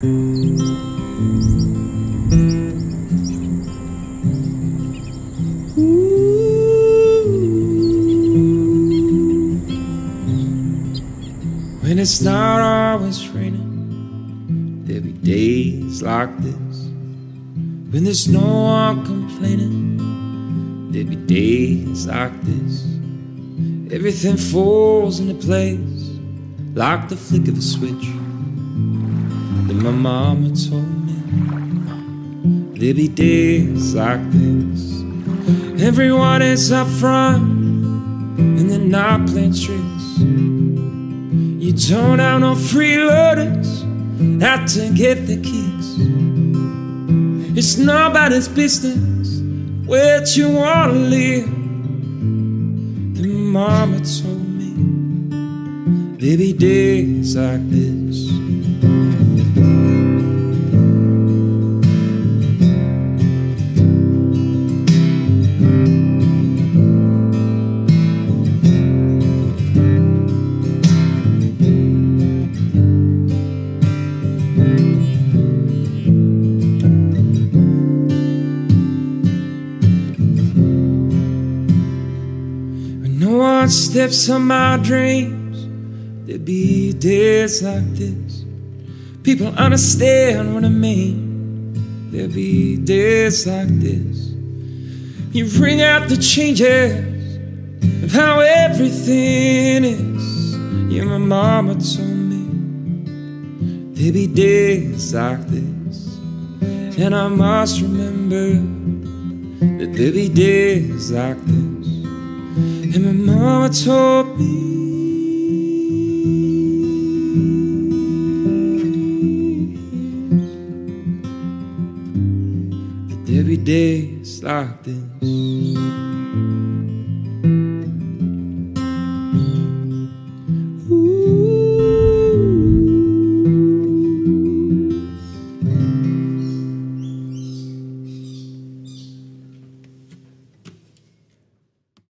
When it's not always raining, there'll be days like this. When there's no one complaining, there'll be days like this. Everything falls into place like the flick of a switch. Then my mama told me there'll be days like this. Everyone is up front and they're not playing tricks. You don't have no freeloaders out to get the kicks. It's nobody's business where you wanna live. Then mama told me there'll be days like this. When no one steps on my dreams, there be days like this. People understand what I mean. There be days like this. You bring out the changes of how everything is. Yeah, my mama told me there be days like this. And I must remember that there be days like this. And my mama told me that there be days like this.